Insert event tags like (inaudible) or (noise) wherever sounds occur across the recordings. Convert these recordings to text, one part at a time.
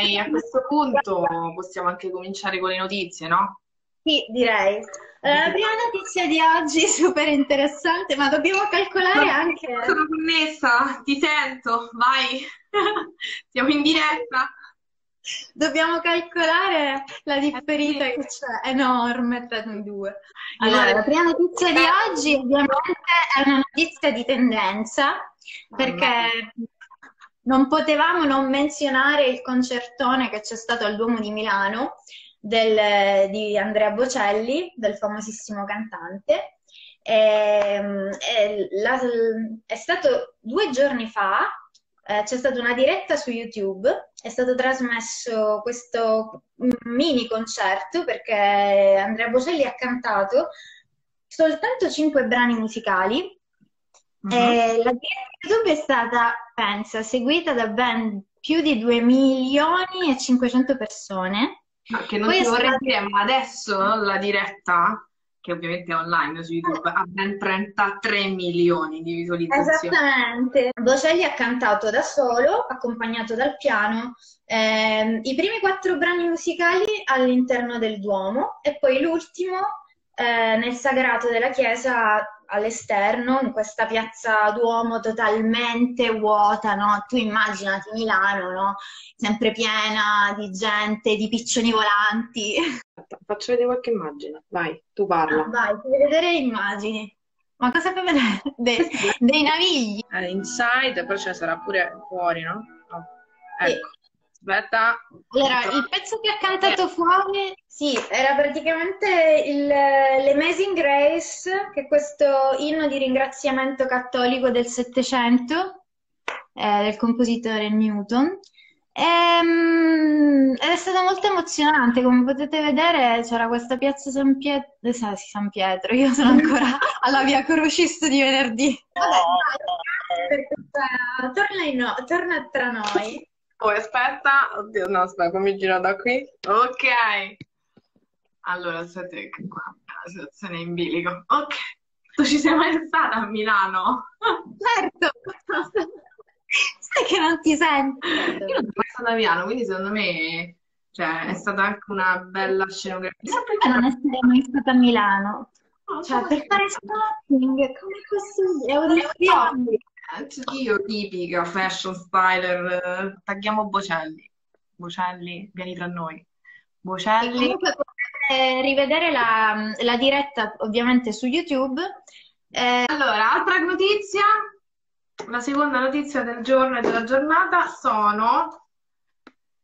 direi a questo punto possiamo anche cominciare con le notizie, no? Sì, direi. Allora, la prima notizia di oggi è (laughs) super interessante, ma dobbiamo calcolare No, anche... Sono connessa, ti sento, vai. (laughs) Siamo in diretta. Dobbiamo calcolare la differita che c'è, enorme tra noi due. Allora, la prima notizia di oggi ovviamente è una notizia di tendenza, perché non potevamo non menzionare il concertone che c'è stato al Duomo di Milano del- di Andrea Bocelli, del famosissimo cantante. Ehm, e la- è stato due giorni fa, eh, c'è stata una diretta su YouTube, è stato trasmesso questo mini concerto perché Andrea Bocelli ha cantato soltanto cinque brani musicali Mhm. e la diretta YouTube è stata, pensa, seguita da ben più di 2 milioni e 500 persone. Ma che non Poi ti vorrei stata- dire, ma adesso la diretta, che ovviamente è online su YouTube, ha ben 33 milioni di visualizzazioni. Esattamente. Bocelli ha cantato da solo, accompagnato dal piano, ehm, i primi quattro brani musicali all'interno del Duomo e poi l'ultimo eh, nel sagrato della chiesa all'esterno, in questa piazza Duomo totalmente vuota, no? Tu immaginati Milano, no? Sempre piena di gente, di piccioni volanti. Faccio vedere qualche immagine. Vai, tu parla. Vai, puoi vedere le immagini. Ma cosa puoi vedere? De- (laughs) dei navigli. Eh, inside, però ce ne sarà pure fuori, no? Sì. Ecco, aspetta. Allora, il pezzo che ha cantato fuori, sì, era praticamente il- l'Amazing Grace, che è questo inno di ringraziamento cattolico del Settecento, eh, del compositore Newton. Ehm, ed è stato molto emozionante, come potete vedere c'era questa piazza San Pietro, San Pietro, io sono ancora (laughs) alla via Crucis di venerdì. Vabbè, dai, torna, in no- torna tra noi. Oh, aspetta. Oddio, no, aspetta, fammi girare da qui. Ok. Allora, aspetta che qua la situazione è in bilico. Ok. Tu ci sei mai stata a Milano? Certo, sai che non ti sento. Io non sono mai stata a Milano, quindi secondo me, cioè, è stata anche una bella scenografia. Perché non essere mai stata a Milano? No, Cioè, per fare shopping, come così? È audizioni. Eh, Io tipica fashion styler, eh, tagliamo Bocelli. Bocelli, vieni tra noi. Bocelli. Comunque potete rivedere la, la diretta ovviamente su YouTube. Eh, Allora, altra notizia, la seconda notizia del giorno e della giornata sono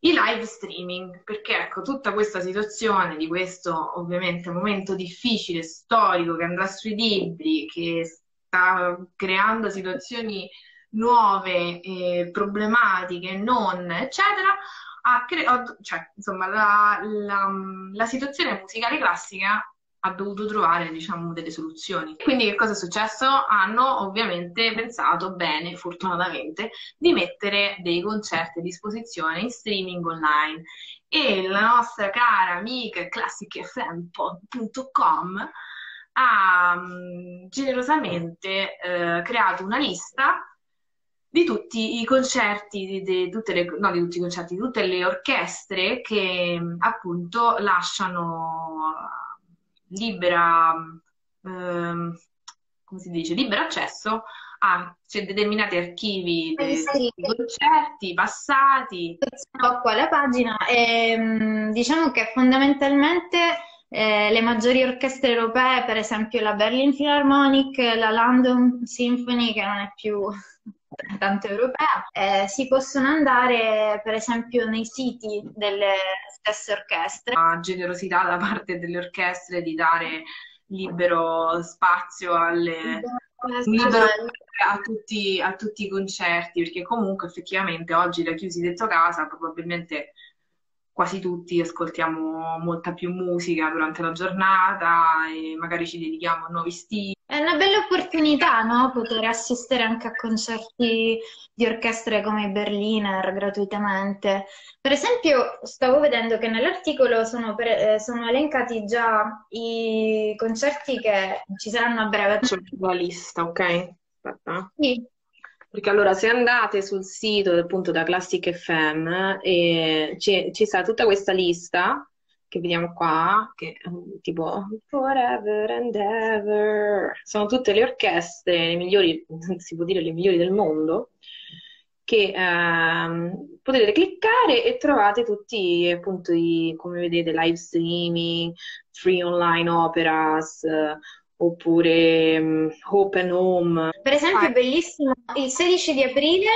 i live streaming, perché ecco, tutta questa situazione di questo ovviamente momento difficile, storico, che andrà sui libri, che sta creando situazioni nuove, eh, problematiche, non, eccetera, ha cre- cioè, insomma, la, la- la situazione musicale classica ha dovuto trovare, diciamo, delle soluzioni. Quindi che cosa è successo? Hanno ovviamente pensato bene, fortunatamente, di mettere dei concerti a disposizione in streaming online. E la nostra cara amica classicfm.com ha generosamente eh, creato una lista di tutti i concerti, di, di tutte le, no, di tutti i concerti, di tutte le orchestre che appunto lasciano libera, ehm, come si dice, libero accesso a cioè, determinati archivi dei concerti passati. Qua la pagina e mm, diciamo che fondamentalmente eh, le maggiori orchestre europee, per esempio la Berlin Philharmonic, la London Symphony, che non è più (laughs) tanto europea, eh, si possono andare per esempio nei siti delle stesse orchestre. La generosità da parte delle orchestre di dare libero spazio alle, libero a tutti, a tutti i concerti, perché comunque effettivamente oggi da chiusi dentro casa probabilmente quasi tutti ascoltiamo molta più musica durante la giornata e magari ci dedichiamo a nuovi stili. È una bella opportunità, no? Poter assistere anche a concerti di orchestre come i Berliner gratuitamente. Per esempio, stavo vedendo che nell'articolo sono, per- eh, sono elencati già i concerti che ci saranno a breve. Faccio la lista, ok? Aspetta. Sì. Perché allora se andate sul sito appunto da Classic FM e ci, ci sta tutta questa lista che vediamo qua, che è tipo Forever and Ever, sono tutte le orchestre, le migliori, (laughs) si può dire le migliori del mondo, che ehm, potete cliccare e trovate tutti appunto i, come vedete, live streaming, free online operas, oppure um, Hope and Home. Per esempio, è bellissimo, il 16 di aprile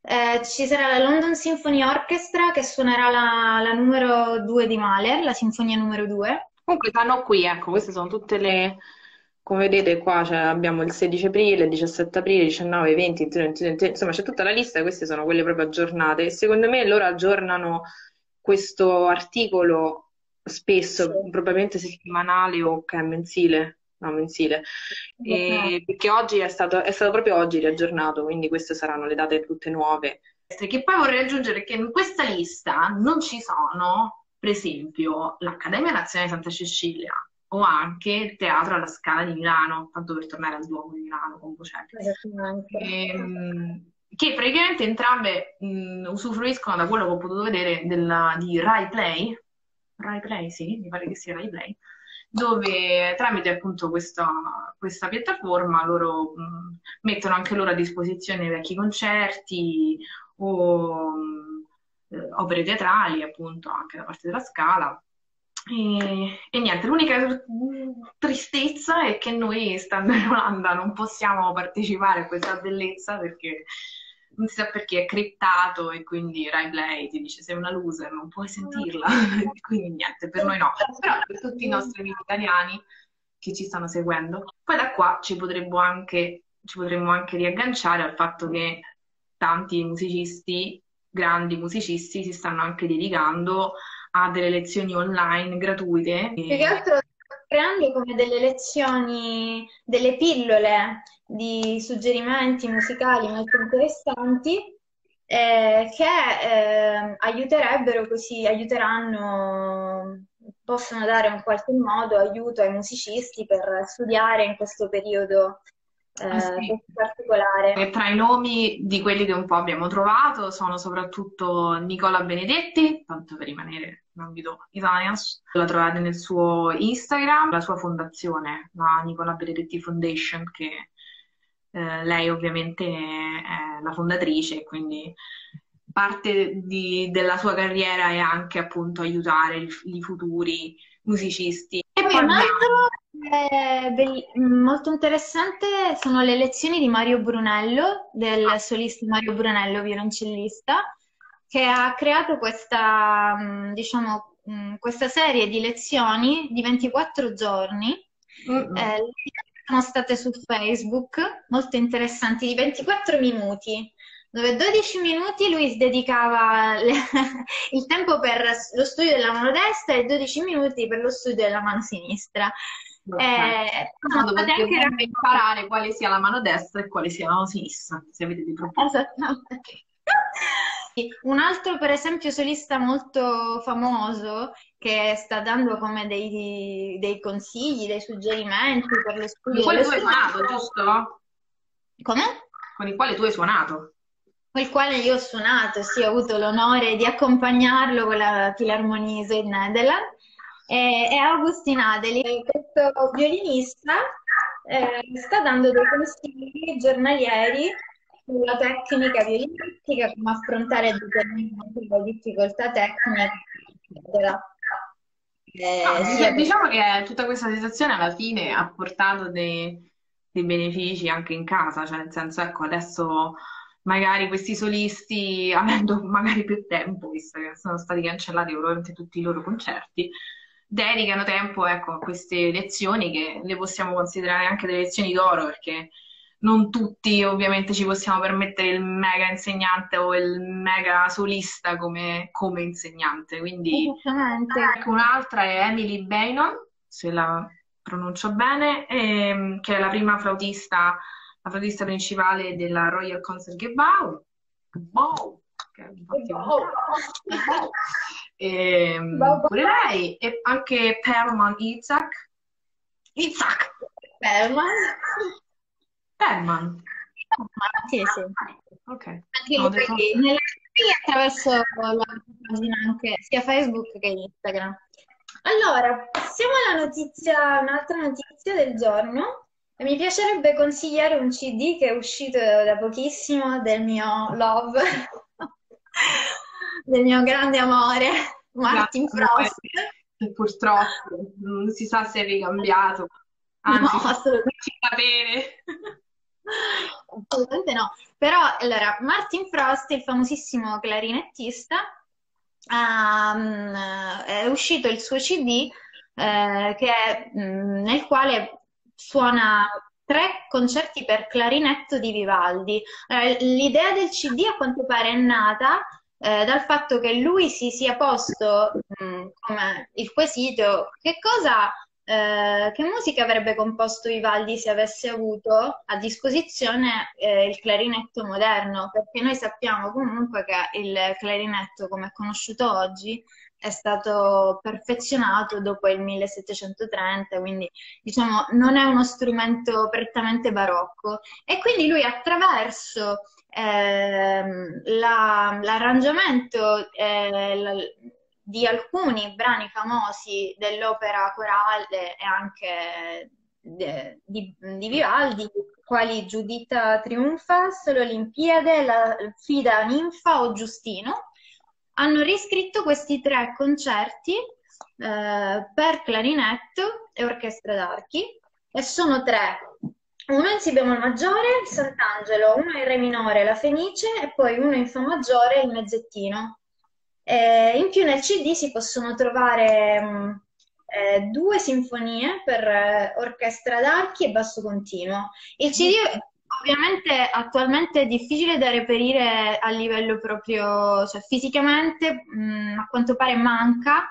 eh, ci sarà la London Symphony Orchestra che suonerà la, la numero 2 di Mahler, la sinfonia numero 2. Comunque stanno qui, ecco, queste sono tutte le... Come vedete qua cioè, abbiamo il 16 aprile, il 17 aprile, il 19, 20, 20, 20, insomma c'è tutta la lista, queste sono quelle proprio aggiornate. E secondo me loro aggiornano questo articolo spesso, sì. probabilmente settimanale o mensile no, mensile, e, perché oggi è stato, è stato proprio oggi riaggiornato, quindi queste saranno le date tutte nuove. Che poi vorrei aggiungere che in questa lista non ci sono, per esempio, l'Accademia Nazionale Santa Cecilia o anche il Teatro alla Scala di Milano, tanto per tornare al Duomo di Milano con Bocelli. Ehm, che praticamente entrambe mh, usufruiscono da quello che ho potuto vedere della, di Rai Play, Rai Play, sì, mi pare che sia Rai Play, dove tramite appunto questa, questa piattaforma loro mh, mettono anche loro a disposizione vecchi concerti o mh, opere teatrali, appunto, anche da parte della Scala. E, e, niente, l'unica tristezza è che noi, stando in Olanda, non possiamo partecipare a questa bellezza perché non si sa perché è criptato e quindi Rai Play ti dice sei una loser, non puoi sentirla, (laughs) quindi niente, per noi no, però per tutti i nostri amici italiani che ci stanno seguendo. Poi da qua ci potremmo anche, ci potremmo anche riagganciare al fatto che tanti musicisti, grandi musicisti, si stanno anche dedicando a delle lezioni online gratuite. Più che altro creando come delle lezioni, delle pillole di suggerimenti musicali molto interessanti eh, che eh, aiuterebbero così, aiuteranno, possono dare in qualche modo aiuto ai musicisti per studiare in questo periodo eh, ah, sì. particolare. E tra i nomi di quelli che un po' abbiamo trovato sono soprattutto Nicola Benedetti, tanto per rimanere in ambito Italians, la trovate nel suo Instagram, la sua fondazione, la Nicola Benedetti Foundation, che eh, lei ovviamente è la fondatrice, quindi parte di, della sua carriera è anche appunto aiutare i, futuri musicisti. E poi un altro be- molto interessante sono le lezioni di Mario Brunello, del ah. solista Mario Brunello, violoncellista, che ha creato questa, diciamo, questa serie di lezioni di 24 giorni. Mm-hmm. Eh, sono state su Facebook, molto interessanti, di 24 minuti, dove 12 minuti lui dedicava le, (laughs) il tempo per lo studio della mano destra e 12 minuti per lo studio della mano sinistra. Eh, no, dovete anche anche... imparare quale sia la mano destra e quale sia la mano sinistra, se avete dei problemi. Esattamente. (laughs) Un altro, per esempio, solista molto famoso che sta dando come dei, dei consigli, dei suggerimenti per lo studio. Con il quale tu hai suonato, giusto? Come? Con il quale tu hai suonato. Con il quale io ho suonato, sì, ho avuto l'onore di accompagnarlo con la Philharmonie Zoid Nederland. E, e Augustin Adeli, questo violinista, eh, sta dando dei consigli giornalieri sulla tecnica violinistica, come affrontare determinate difficoltà tecniche, eccetera. Eh, no, sì, diciamo che tutta questa situazione alla fine ha portato dei, dei, benefici anche in casa, cioè nel senso, ecco, adesso magari questi solisti, (laughs) avendo magari più tempo, visto che sono stati cancellati probabilmente tutti i loro concerti, dedicano tempo ecco, a queste lezioni che le possiamo considerare anche delle lezioni d'oro, perché non tutti ovviamente ci possiamo permettere il mega insegnante o il mega solista come, come insegnante. Quindi ecco, un'altra è Emily Bainon, se la pronuncio bene, ehm, che è la prima flautista, la flautista principale della Royal Concertgebouw. Wow! Wow. e, (laughs) ehm, pure lei e anche Perlman Isaac Isaac Perman. Martini sì. Ok. Anche No, perché detto- nella attraverso la pagina anche sia Facebook che Instagram. Allora, passiamo alla notizia, un'altra notizia del giorno. Mi piacerebbe consigliare un CD che è uscito da pochissimo del mio love, (laughs) del mio grande amore, Martin Grazie, Frost. che purtroppo non si sa se è ricambiato, anzi, No, assolutamente. bene. Assolutamente no. Però, allora, Martin Frost, il famosissimo clarinettista, ehm, è uscito il suo CD eh, che mh, nel quale suona tre concerti per clarinetto di Vivaldi. Allora, l'idea del CD a quanto pare è nata eh, dal fatto che lui si sia posto mh, come il quesito che cosa eh, che musica avrebbe composto Vivaldi se avesse avuto a disposizione eh, il clarinetto moderno? Perché noi sappiamo comunque che il clarinetto, come è conosciuto oggi, è stato perfezionato dopo il 1730, quindi diciamo non è uno strumento prettamente barocco. E quindi lui attraverso ehm, la- l'arrangiamento eh, la- di alcuni brani famosi dell'opera corale e anche de- di, di Vivaldi, quali Giuditta Triunfa, Solo Olimpiade, La Fida Ninfa o Giustino, hanno riscritto questi tre concerti eh, per clarinetto e orchestra d'archi e sono tre. Uno in Si bemolle maggiore, il Sant'Angelo, uno in Re minore, la Fenice e poi uno in Fa maggiore, il Mezzettino. Eh, in più nel CD si possono trovare mh, eh, due sinfonie per eh, orchestra d'archi e basso continuo. Il CD ovviamente attualmente è difficile da reperire a livello proprio, cioè fisicamente, mh, a quanto pare manca,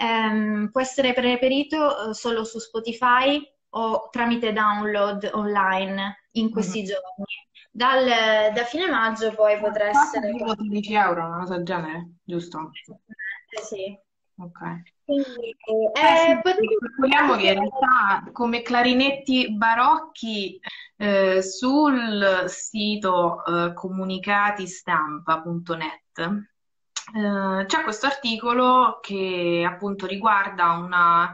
Ehm, può essere reperito eh, solo su Spotify o tramite download online in questi giorni. Dal- da fine maggio poi potrà essere... Tipo 13 euro, una cosa del genere, giusto? Eh, Sì. Ok. Quindi, Eh, eh, potete- calcoliamo che in realtà come clarinetti barocchi eh, sul sito eh, comunicati-stampa.net eh, c'è questo articolo che appunto riguarda una,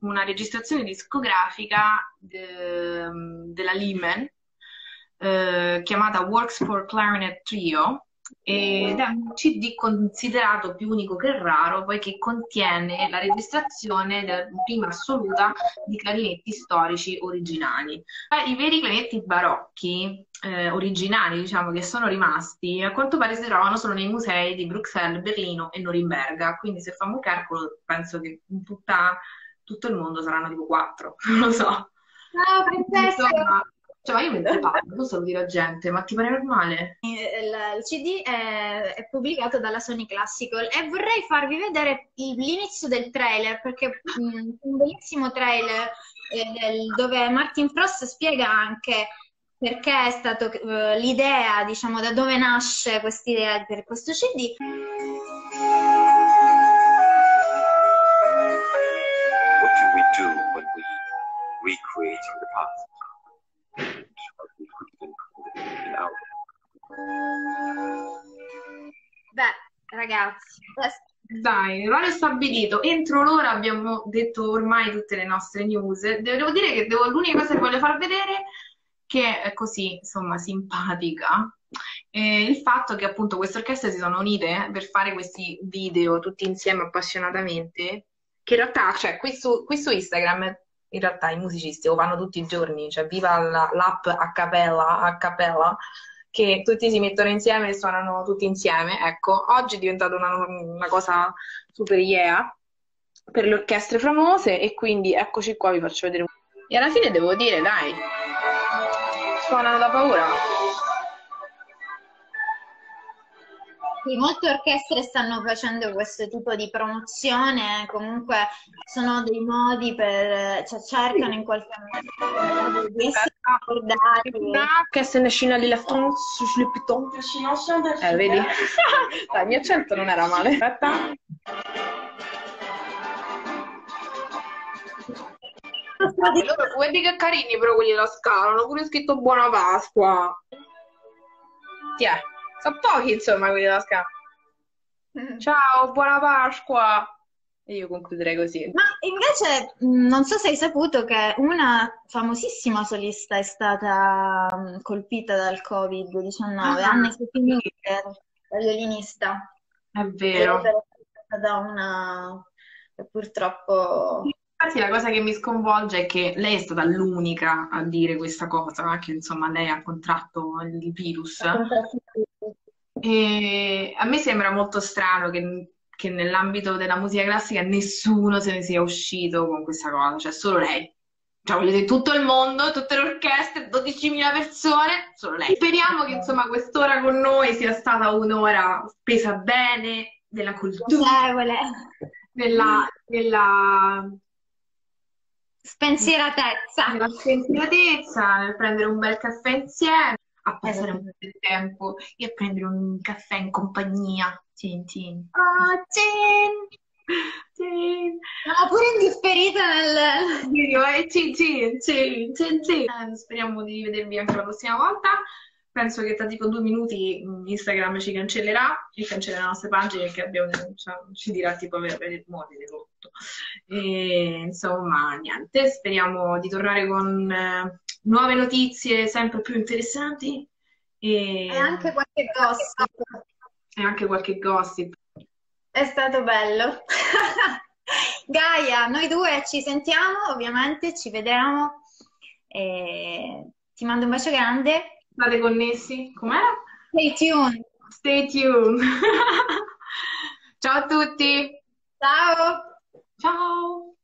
una registrazione discografica de- della Lehman eh, chiamata Works for Clarinet Trio ed è un CD considerato più unico che raro poiché contiene la registrazione della prima assoluta di clarinetti storici originali. I veri clarinetti barocchi eh, originali, diciamo, che sono rimasti, a quanto pare si trovano solo nei musei di Bruxelles, Berlino e Norimberga, quindi se facciamo un calcolo penso che in tutta- tutto il mondo saranno tipo quattro, (laughs) non lo so. Ciao, princessa! Insomma, cioè, io mentre parlo, non so dire a gente, ma ti pare normale? Il, il CD è, è pubblicato dalla Sony Classical e vorrei farvi vedere il- l'inizio del trailer perché mh, un bellissimo trailer eh, del- dove Martin Frost spiega anche perché è stato eh, l'idea, diciamo, da dove nasce quest'idea per questo CD. What do we do when we recreating Beh, ragazzi, Dai, orario stabilito. Entro l'ora abbiamo detto ormai tutte le nostre news. Devo dire che devo- l'unica cosa che voglio far vedere, che è così, insomma, simpatica, è il fatto che appunto queste orchestre si sono unite per fare questi video tutti insieme appassionatamente, che in realtà, cioè, qui su, qui su Instagram, in realtà i musicisti lo fanno tutti i giorni, cioè viva la- l'app a cappella, a cappella, che tutti si mettono insieme e suonano tutti insieme. Ecco, oggi è diventata una, una cosa super yeah per le orchestre famose e quindi eccoci qua, vi faccio vedere. E alla fine devo dire, dai, suonano da paura. Sì, molte orchestre stanno facendo questo tipo di promozione, comunque sono dei modi per, cioè cercano in qualche modo di essere ricordati. Orchestre nazionali la France, je le piton. Eh, vedi? (laughs) Dai, il mio accento non era male. Aspetta. Vedi che carini però quelli della Scala, hanno pure scritto Buona Pasqua. quanti è? Sono pochi, insomma, quelli della scala. Ciao, buona Pasqua! E io concluderei così. Ma invece mh, non so se hai saputo che una famosissima solista è stata mh, colpita dal Covid-19, Ah, Anne Sofia, la violinista. è È vero. stata una... purtroppo... Infatti la cosa che mi sconvolge è che lei è stata l'unica a dire questa cosa, che insomma lei ha contratto il virus. E a me sembra molto strano che, che nell'ambito della musica classica nessuno se ne sia uscito con questa cosa, cioè solo lei. Cioè, voglio dire, tutto il mondo, tutte le orchestre, 12.000 persone, solo lei. Speriamo che insomma quest'ora con noi sia stata un'ora spesa bene della cultura, della, della Spensieratezza. nella spensieratezza, nel prendere un bel caffè insieme, a passare un po' di tempo e a prendere un caffè in compagnia. Tin, tin. Oh, Cin! Tin. No, pure indifferita nel... Video, eh, tin, tin, tin, tin, tin. Eh, Speriamo di rivedervi anche la prossima volta. Penso che tra tipo due minuti mh, Instagram ci cancellerà e cancellerà le nostre pagine perché abbiamo- cioè, ci dirà tipo avete avete rotto. E, insomma, niente, speriamo di tornare con eh, nuove notizie sempre più interessanti e, E anche qualche gossip. e anche qualche gossip. È stato bello. (laughs) Gaia, noi due ci sentiamo, ovviamente ci vediamo. E ti mando un bacio grande. State connessi? Com'era? Stay tuned. Stay tuned. (laughs) Ciao a tutti. Ciao. Ciao.